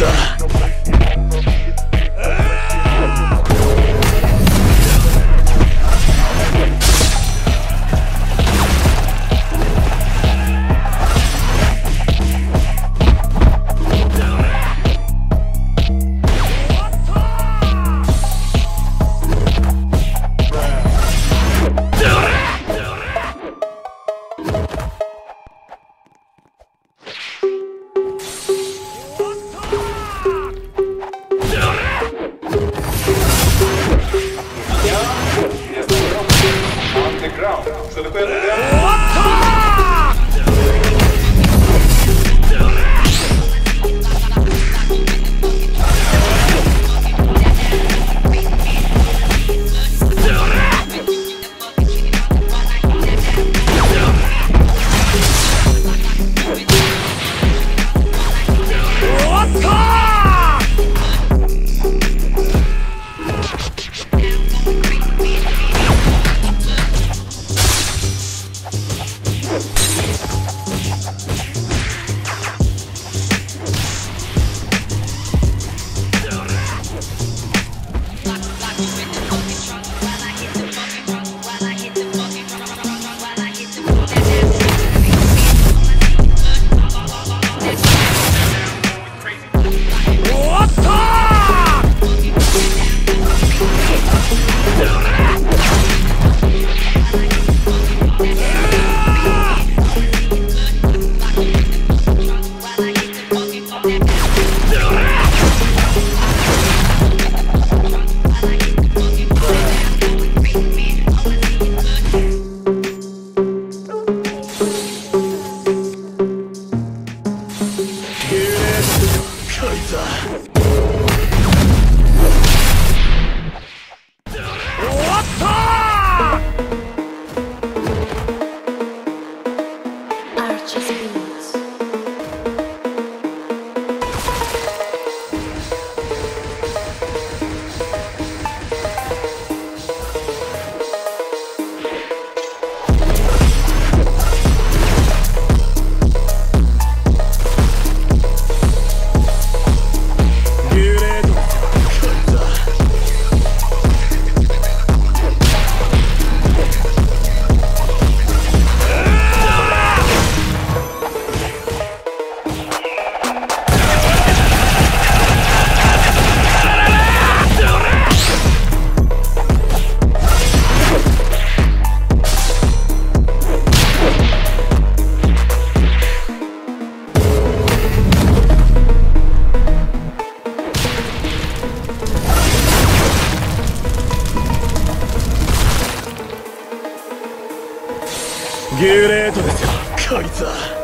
Monster! それをやってゲレートですよ。こいつは